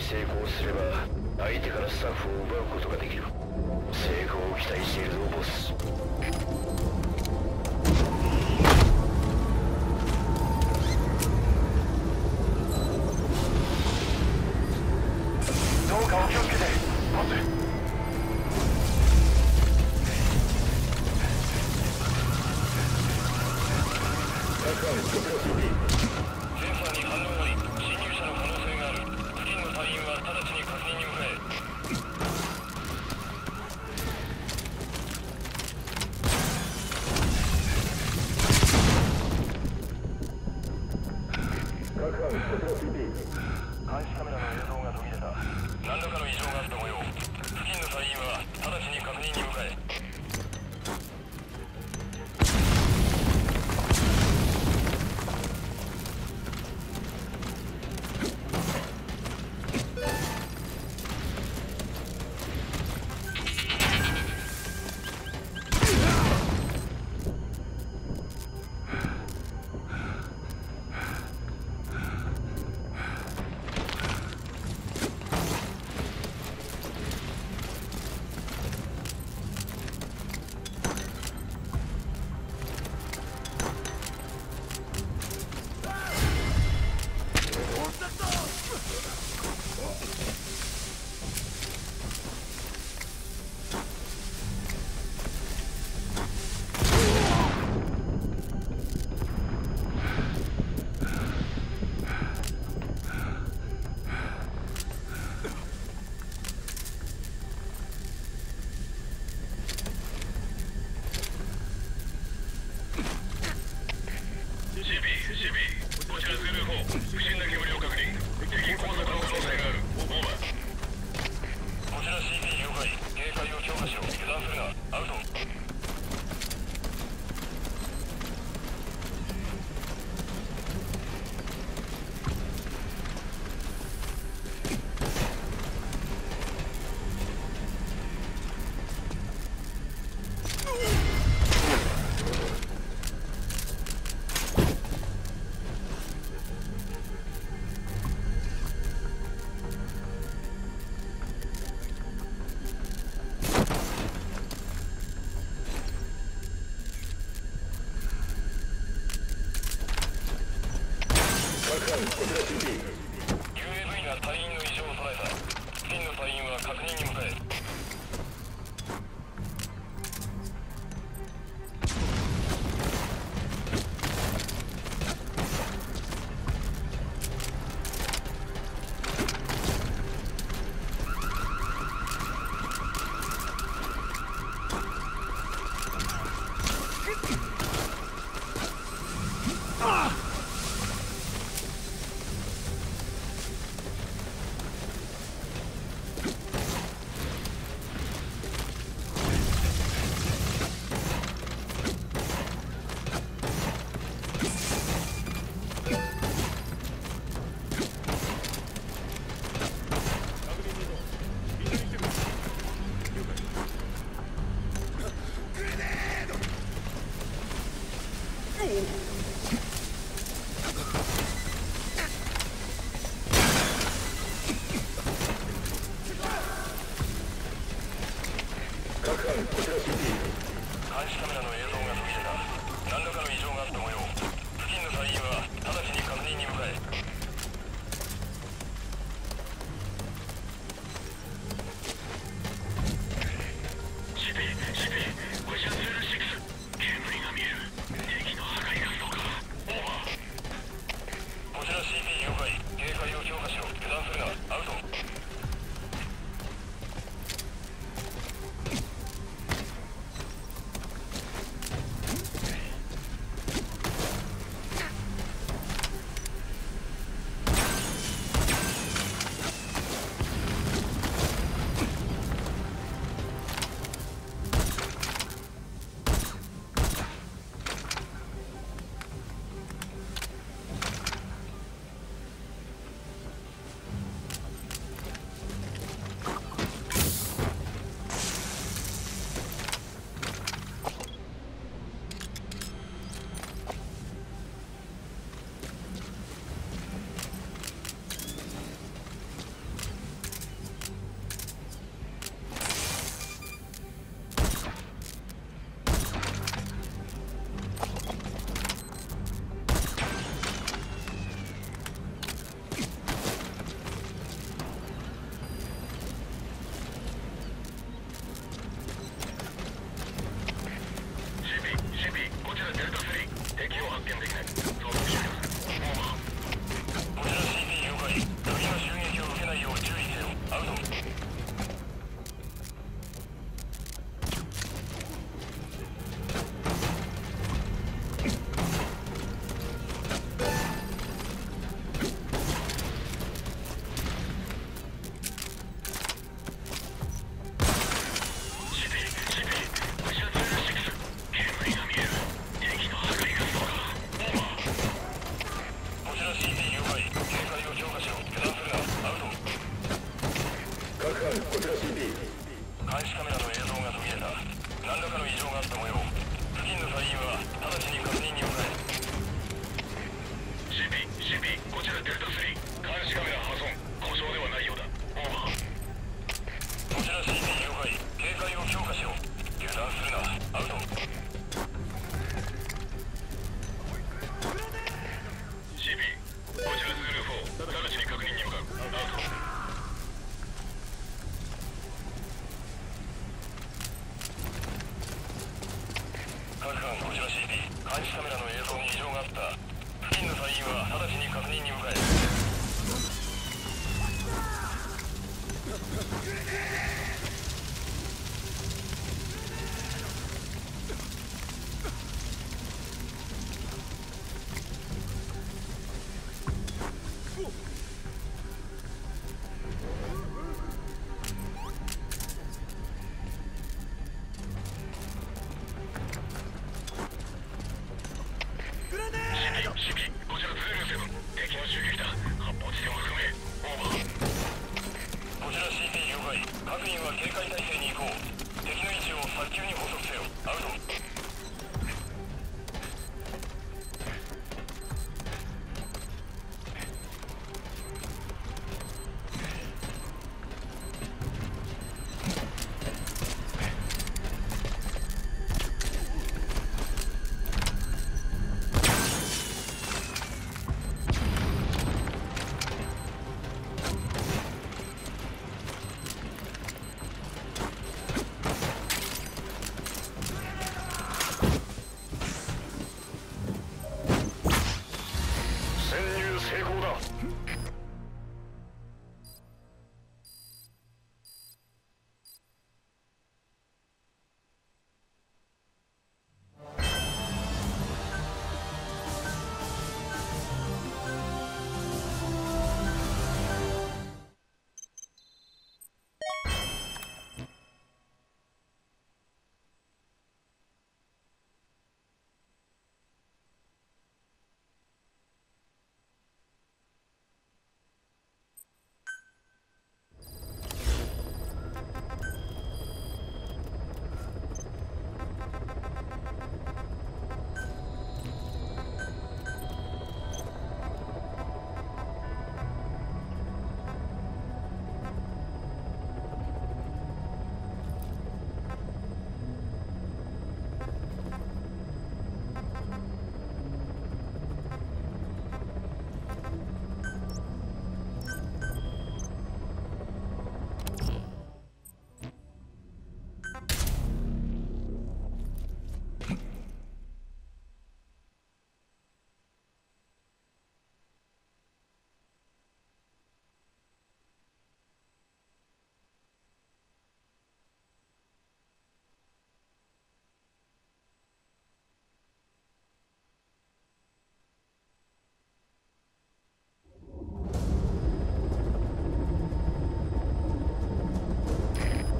成功すれば相手からスタッフを奪うことができる。成功を期待しているぞボス。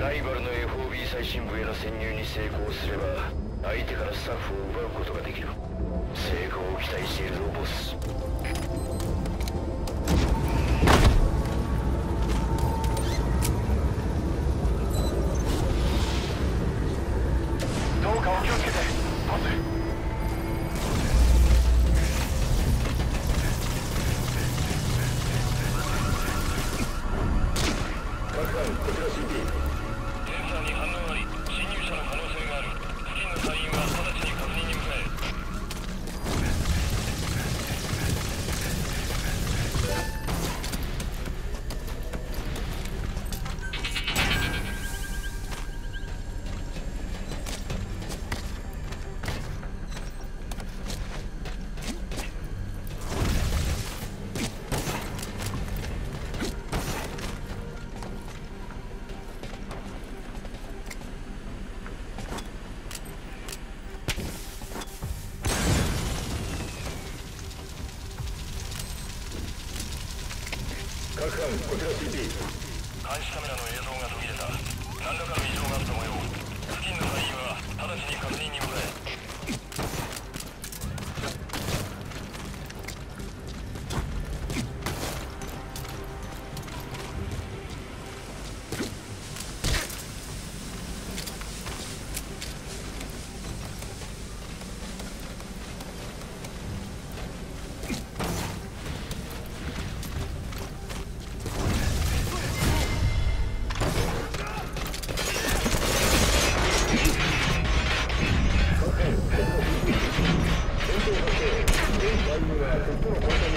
ライバルの FOB 最新部への潜入に成功すれば相手からスタッフを奪うことができる。成功を期待しているぞボス。各班こちら CT 監視カメラの映像 Спасибо.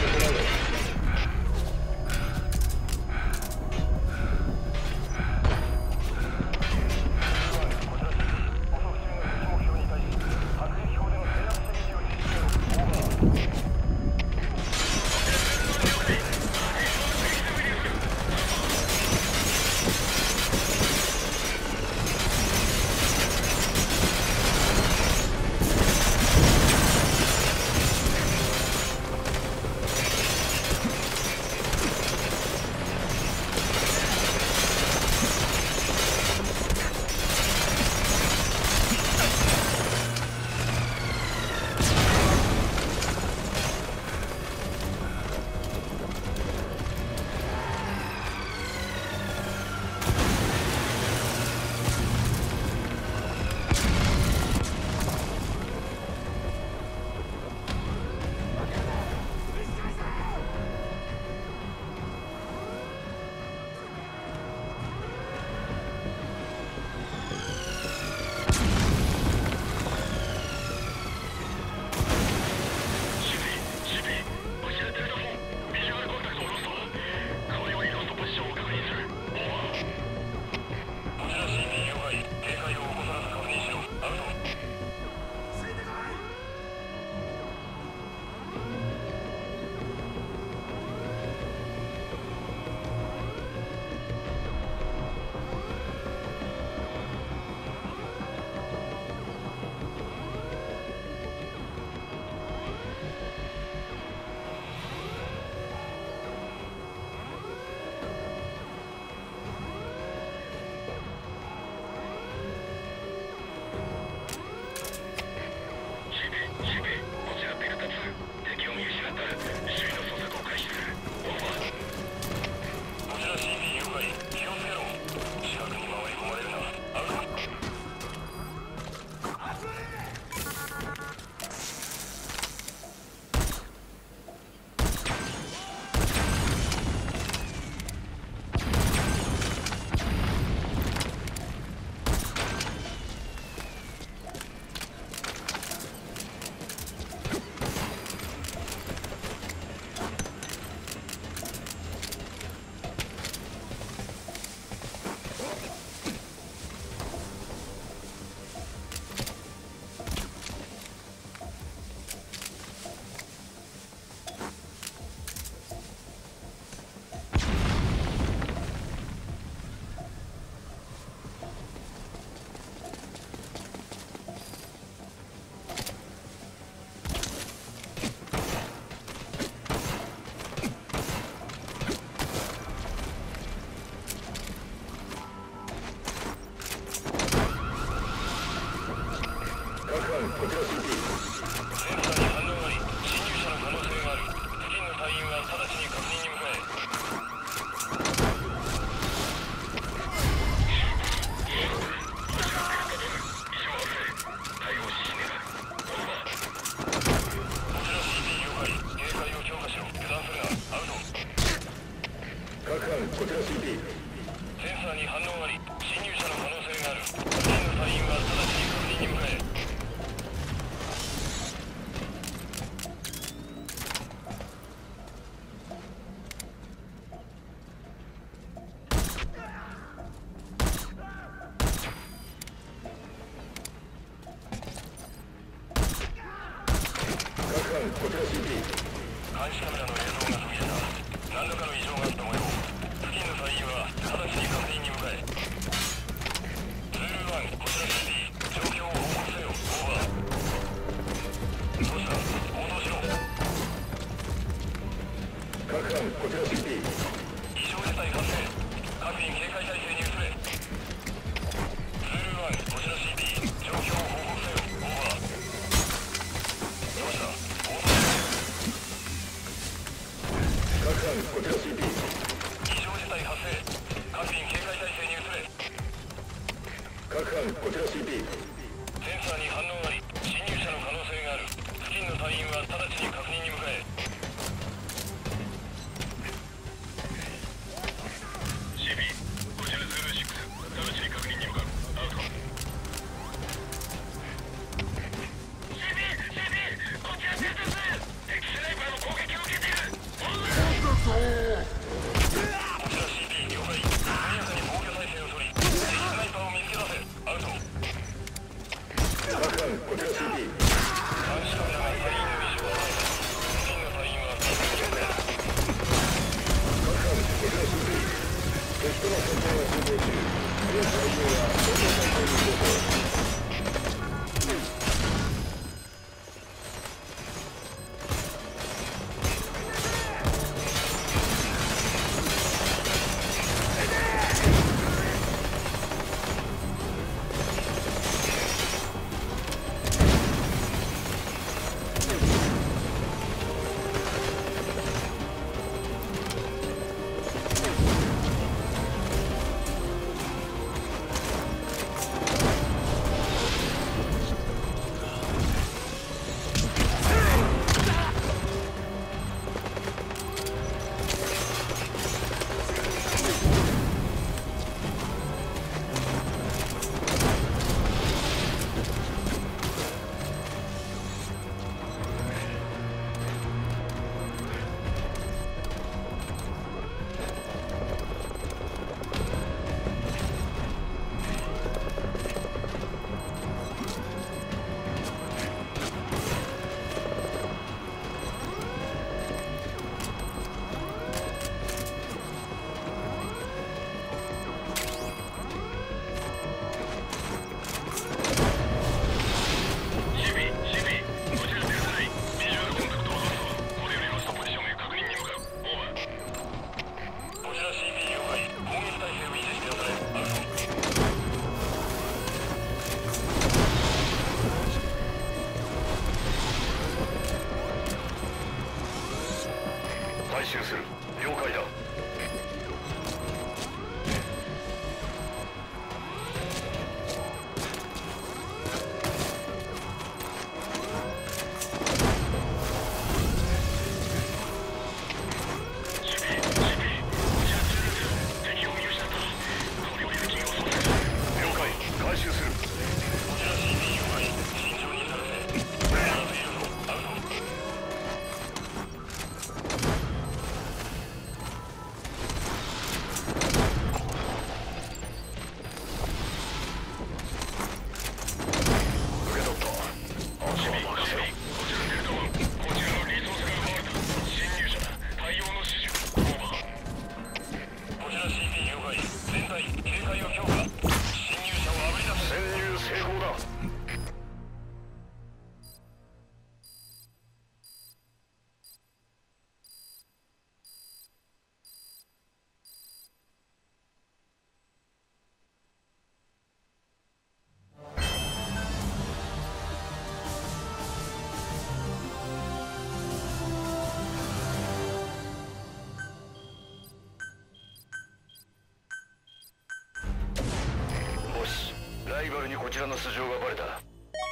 こちらの素性がバレた。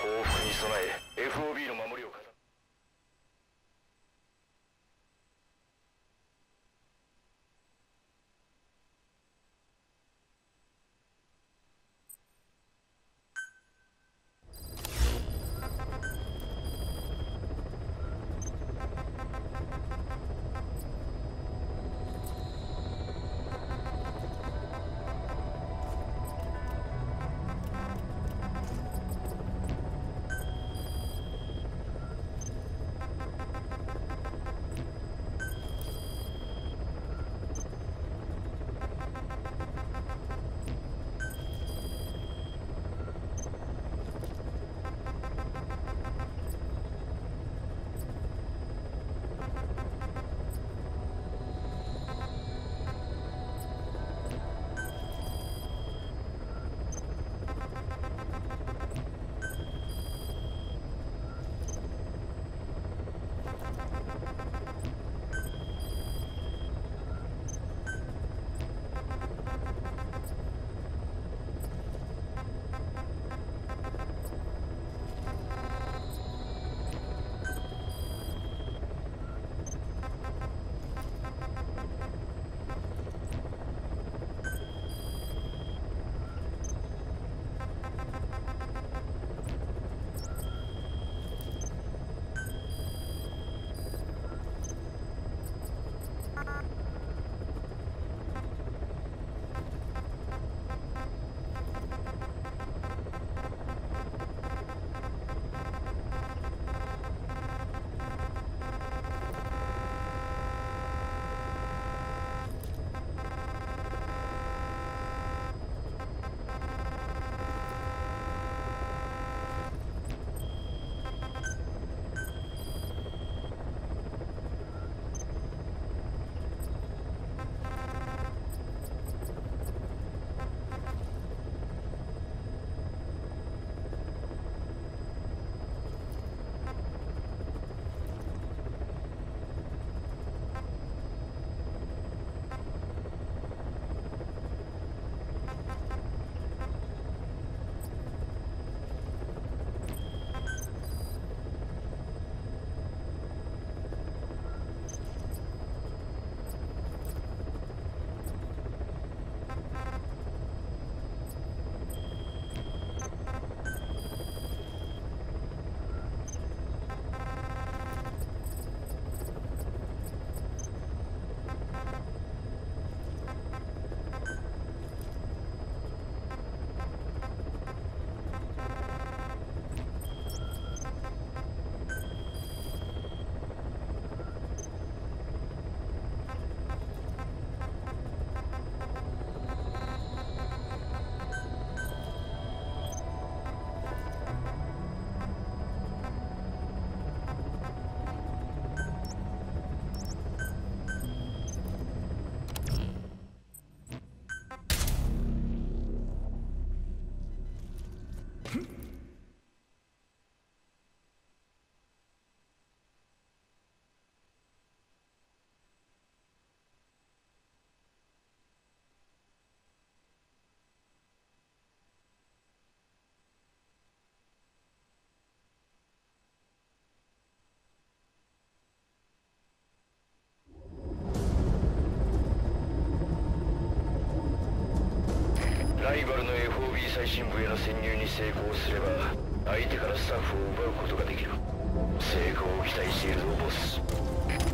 報復に備え FOB 部への潜入に成功すれば相手からスタッフを奪うことができる。成功を期待しているぞボス。